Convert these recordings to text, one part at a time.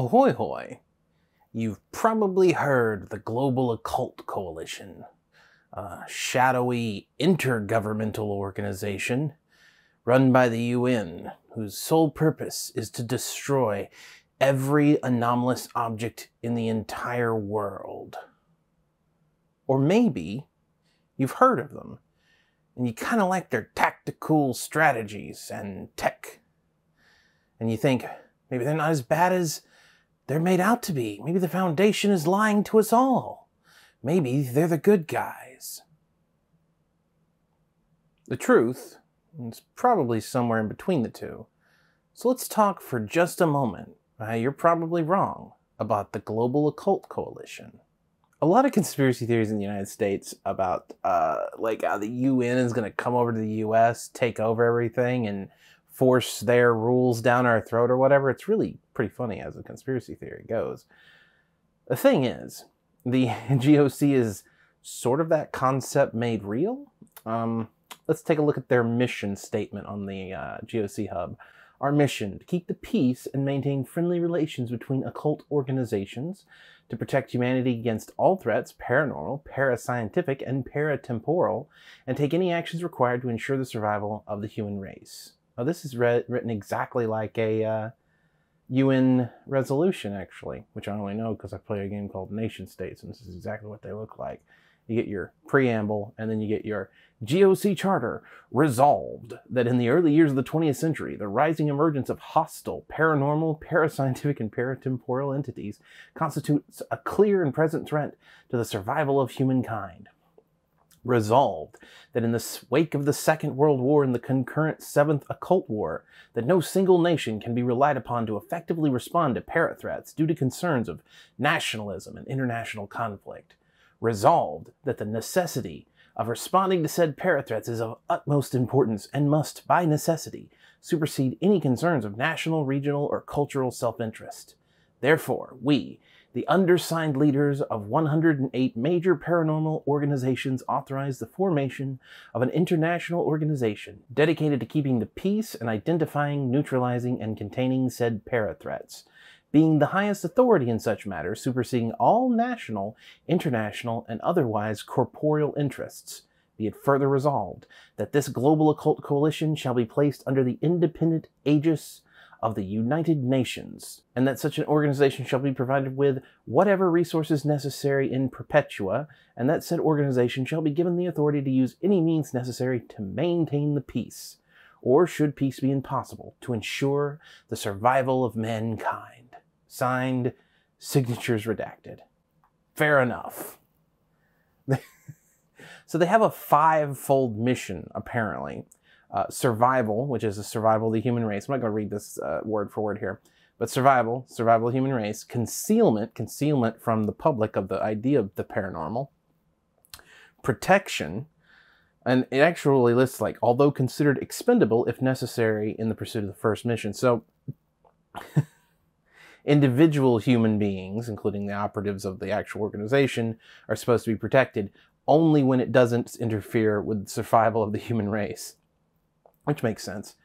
Ahoy hoy! You've probably heard the Global Occult Coalition, a shadowy intergovernmental organization run by the UN, whose sole purpose is to destroy every anomalous object in the entire world. Or maybe you've heard of them, and you kind of like their tactical strategies and tech. And you think maybe they're not as bad as they're made out to be. Maybe the Foundation is lying to us all. Maybe they're the good guys. The truth is probably somewhere in between the two. So let's talk for just a moment. Uh, you're probably wrong about the Global Occult Coalition. A lot of conspiracy theories in the United States about uh, like how the UN is going to come over to the US, take over everything, and force their rules down our throat or whatever. It's really pretty funny as a conspiracy theory goes. The thing is, the GOC is sort of that concept made real. Um, let's take a look at their mission statement on the uh, GOC Hub. Our mission to keep the peace and maintain friendly relations between occult organizations, to protect humanity against all threats, paranormal, parascientific, and paratemporal, and take any actions required to ensure the survival of the human race. Oh, this is written exactly like a uh, UN resolution, actually, which I only know because I play a game called Nation States, and this is exactly what they look like. You get your preamble, and then you get your GOC charter resolved that in the early years of the 20th century, the rising emergence of hostile, paranormal, parascientific, and paratemporal entities constitutes a clear and present threat to the survival of humankind resolved that in the wake of the Second World War and the concurrent Seventh Occult War, that no single nation can be relied upon to effectively respond to parrot parathreats due to concerns of nationalism and international conflict. Resolved that the necessity of responding to said parrot parathreats is of utmost importance and must, by necessity, supersede any concerns of national, regional, or cultural self-interest. Therefore, we, the undersigned leaders of 108 major paranormal organizations authorize the formation of an international organization dedicated to keeping the peace and identifying, neutralizing, and containing said para threats, being the highest authority in such matters, superseding all national, international, and otherwise corporeal interests. Be it further resolved that this global occult coalition shall be placed under the independent aegis of the United Nations, and that such an organization shall be provided with whatever resources necessary in perpetua, and that said organization shall be given the authority to use any means necessary to maintain the peace, or should peace be impossible, to ensure the survival of mankind. Signed, signatures redacted. Fair enough. so they have a five-fold mission, apparently uh, survival, which is a survival of the human race. I'm not going to read this uh, word for word here, but survival, survival of the human race, concealment, concealment from the public of the idea of the paranormal, protection, and it actually lists like, although considered expendable if necessary in the pursuit of the first mission. So, individual human beings, including the operatives of the actual organization, are supposed to be protected only when it doesn't interfere with the survival of the human race which makes sense.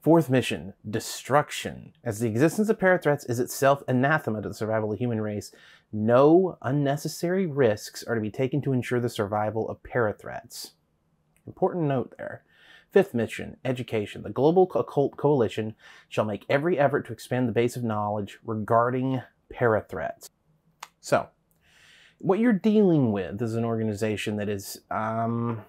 Fourth mission, destruction. As the existence of parathreats is itself anathema to the survival of the human race, no unnecessary risks are to be taken to ensure the survival of parathreats. Important note there. Fifth mission, education. The Global Occult Coalition shall make every effort to expand the base of knowledge regarding parathreats. So, what you're dealing with is an organization that is, um,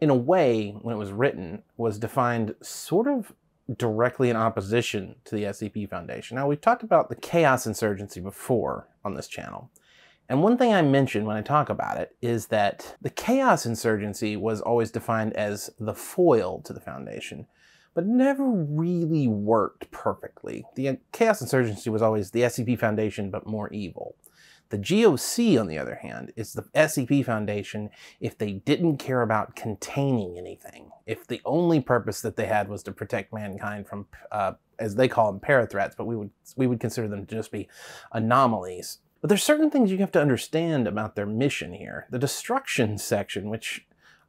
in a way, when it was written, was defined sort of directly in opposition to the SCP Foundation. Now, we've talked about the chaos insurgency before on this channel. And one thing I mentioned when I talk about it is that the chaos insurgency was always defined as the foil to the Foundation, but never really worked perfectly. The chaos insurgency was always the SCP Foundation, but more evil. The GOC, on the other hand, is the SCP Foundation if they didn't care about containing anything. If the only purpose that they had was to protect mankind from, uh, as they call them, parathreats, but we would we would consider them to just be anomalies. But there's certain things you have to understand about their mission here. The destruction section, which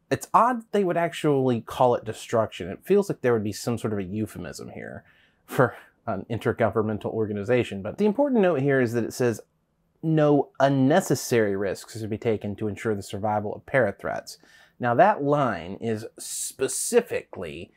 it's odd they would actually call it destruction. It feels like there would be some sort of a euphemism here for an intergovernmental organization. But the important note here is that it says no unnecessary risks to be taken to ensure the survival of parathreats. Now, that line is specifically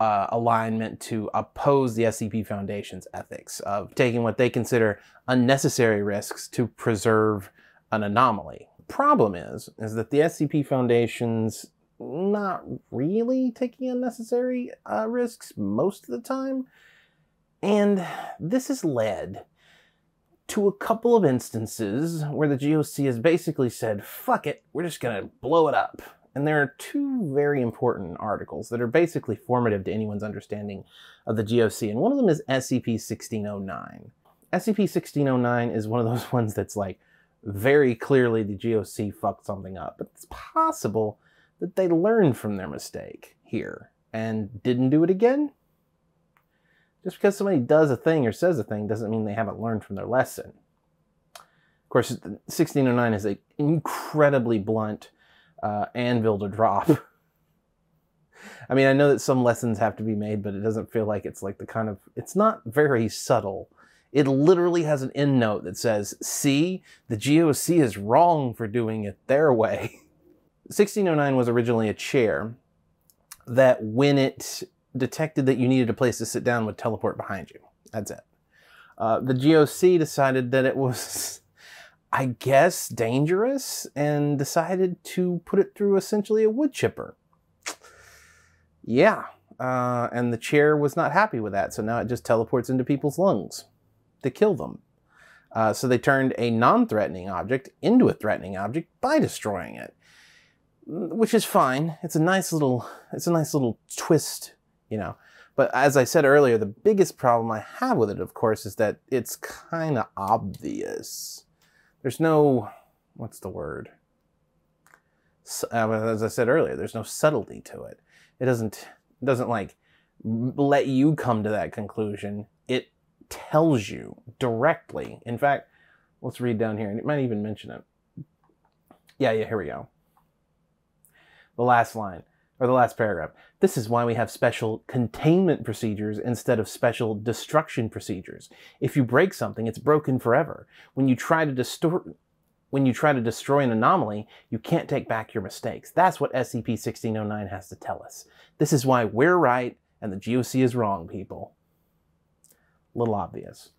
uh, alignment to oppose the SCP Foundation's ethics of taking what they consider unnecessary risks to preserve an anomaly. Problem is, is that the SCP Foundation's not really taking unnecessary uh, risks most of the time. And this has led to a couple of instances where the GOC has basically said, fuck it, we're just going to blow it up. And there are two very important articles that are basically formative to anyone's understanding of the GOC. And one of them is SCP 1609. SCP 1609 is one of those ones that's like very clearly the GOC fucked something up. But it's possible that they learned from their mistake here and didn't do it again. Just because somebody does a thing or says a thing doesn't mean they haven't learned from their lesson. Of course, 1609 is an incredibly blunt uh, anvil to drop. I mean, I know that some lessons have to be made, but it doesn't feel like it's like the kind of, it's not very subtle. It literally has an end note that says, see, the GOC is wrong for doing it their way. 1609 was originally a chair that when it detected that you needed a place to sit down would teleport behind you. That's it. Uh, the GOC decided that it was, I guess, dangerous and decided to put it through essentially a wood chipper. Yeah, uh, and the chair was not happy with that, so now it just teleports into people's lungs to kill them. Uh, so they turned a non-threatening object into a threatening object by destroying it which is fine. It's a nice little, it's a nice little twist, you know. But as I said earlier, the biggest problem I have with it, of course, is that it's kind of obvious. There's no, what's the word? Uh, as I said earlier, there's no subtlety to it. It doesn't, it doesn't like let you come to that conclusion. It tells you directly. In fact, let's read down here, and it might even mention it. Yeah, yeah, here we go the last line or the last paragraph. This is why we have special containment procedures instead of special destruction procedures. If you break something, it's broken forever. When you try to distort when you try to destroy an anomaly, you can't take back your mistakes. That's what SCP-1609 has to tell us. This is why we're right and the GOC is wrong, people. A little obvious.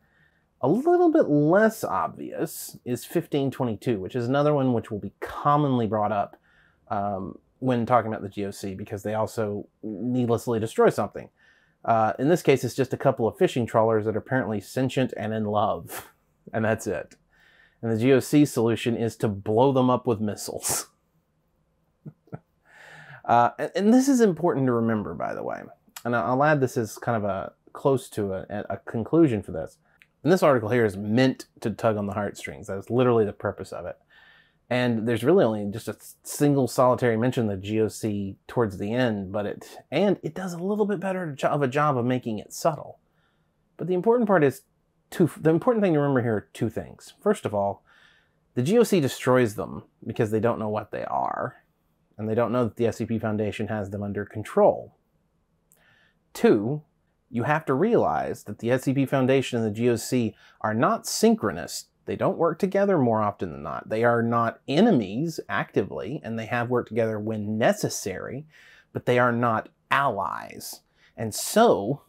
A little bit less obvious is 1522, which is another one which will be commonly brought up um, when talking about the GOC because they also needlessly destroy something. Uh, in this case, it's just a couple of fishing trawlers that are apparently sentient and in love, and that's it. And the GOC solution is to blow them up with missiles. uh, and, and, this is important to remember, by the way. And I'll add this as kind of a close to a, a conclusion for this. And this article here is meant to tug on the heartstrings. That is literally the purpose of it. And there's really only just a single solitary mention of the GOC towards the end, but it and it does a little bit better of a job of making it subtle. But the important part is two. The important thing to remember here are two things. First of all, the GOC destroys them because they don't know what they are, and they don't know that the SCP Foundation has them under control. Two, you have to realize that the SCP Foundation and the GOC are not synchronous they don't work together more often than not. They are not enemies actively, and they have worked together when necessary, but they are not allies. And so,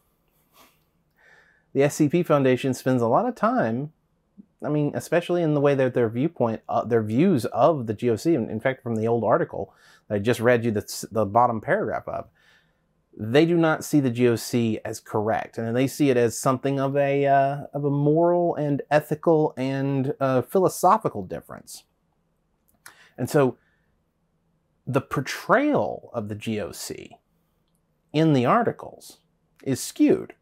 the SCP Foundation spends a lot of time, I mean, especially in the way that their viewpoint, uh, their views of the GOC, in fact, from the old article that I just read you the, the bottom paragraph of, they do not see the GOC as correct, and they see it as something of a uh, of a moral and ethical and uh, philosophical difference. And so, the portrayal of the GOC in the articles is skewed.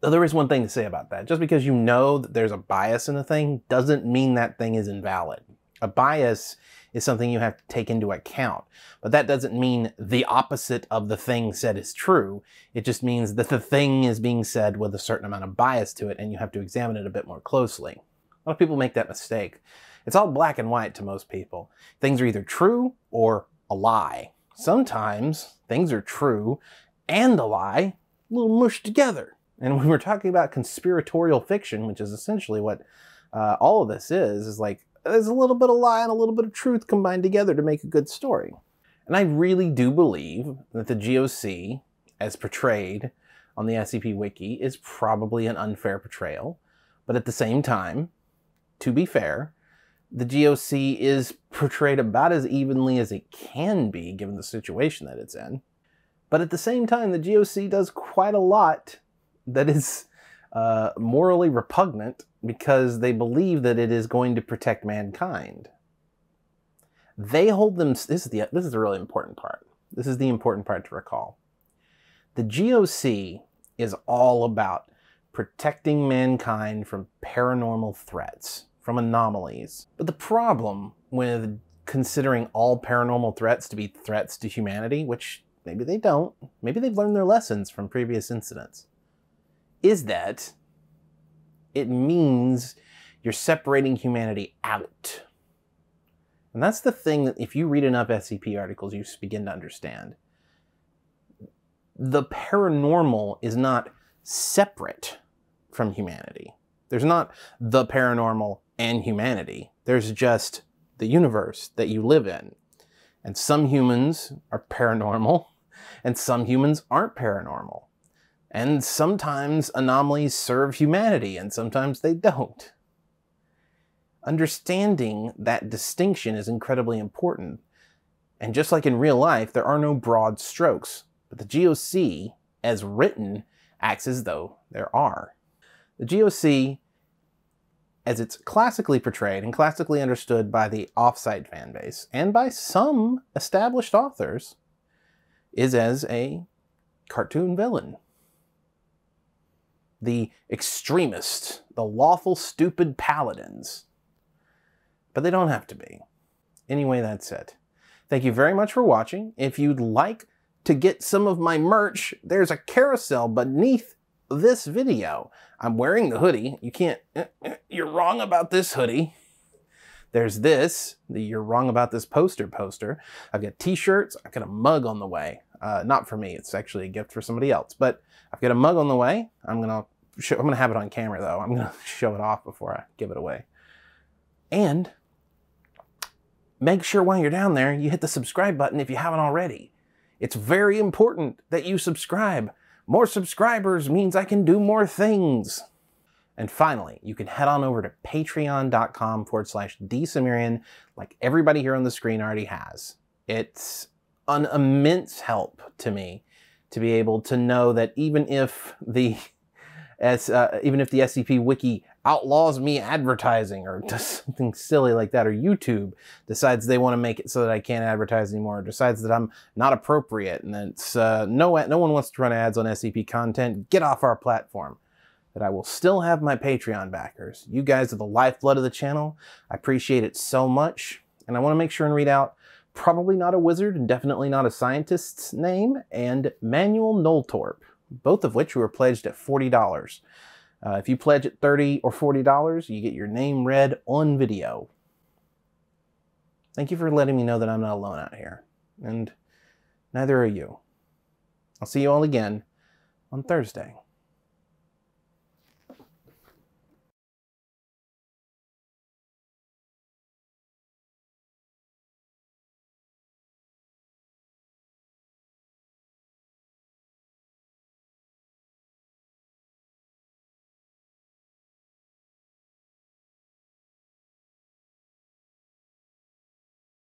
Though there is one thing to say about that. Just because you know that there's a bias in a thing doesn't mean that thing is invalid. A bias is something you have to take into account. But that doesn't mean the opposite of the thing said is true. It just means that the thing is being said with a certain amount of bias to it and you have to examine it a bit more closely. A lot of people make that mistake. It's all black and white to most people. Things are either true or a lie. Sometimes things are true and a lie, a little mushed together. And when we're talking about conspiratorial fiction, which is essentially what uh, all of this is, is like there's a little bit of lie and a little bit of truth combined together to make a good story. And I really do believe that the GOC, as portrayed on the SCP Wiki, is probably an unfair portrayal. But at the same time, to be fair, the GOC is portrayed about as evenly as it can be given the situation that it's in. But at the same time, the GOC does quite a lot that is uh, morally repugnant because they believe that it is going to protect mankind. They hold them. This is the this is the really important part. This is the important part to recall. The GOC is all about protecting mankind from paranormal threats, from anomalies. But the problem with considering all paranormal threats to be threats to humanity, which maybe they don't, maybe they've learned their lessons from previous incidents, is that it means you're separating humanity out. And that's the thing that if you read enough SCP articles, you begin to understand. The paranormal is not separate from humanity. There's not the paranormal and humanity. There's just the universe that you live in. And some humans are paranormal, and some humans aren't paranormal. And sometimes anomalies serve humanity, and sometimes they don't. Understanding that distinction is incredibly important. And just like in real life, there are no broad strokes, but the GOC, as written, acts as though there are. The GOC, as it's classically portrayed and classically understood by the offsite fan base and by some established authors, is as a cartoon villain the extremists, the lawful stupid paladins. But they don't have to be. Anyway, that's it. Thank you very much for watching. If you'd like to get some of my merch, there's a carousel beneath this video. I'm wearing the hoodie. You can't, eh, eh, you're wrong about this hoodie. There's this, the you're wrong about this poster poster. I've got t-shirts, I've got a mug on the way. Uh, not for me, it's actually a gift for somebody else. But I've got a mug on the way. I'm gonna show, I'm gonna have it on camera though. I'm gonna show it off before I give it away. And make sure while you're down there, you hit the subscribe button if you haven't already. It's very important that you subscribe. More subscribers means I can do more things. And finally, you can head on over to patreon.com forward slash DCimmerian like everybody here on the screen already has. It's an immense help to me to be able to know that even if the as uh, even if the SCP Wiki outlaws me advertising or does something silly like that, or YouTube decides they want to make it so that I can't advertise anymore, or decides that I'm not appropriate, and it's uh, no no one wants to run ads on SCP content, get off our platform. That I will still have my Patreon backers. You guys are the lifeblood of the channel. I appreciate it so much, and I want to make sure and read out probably not a wizard and definitely not a scientist's name, and Manuel Noltorp, both of which were pledged at $40. Uh, if you pledge at 30 or $40, you get your name read on video. Thank you for letting me know that I'm not alone out here, and neither are you. I'll see you all again on Thursday.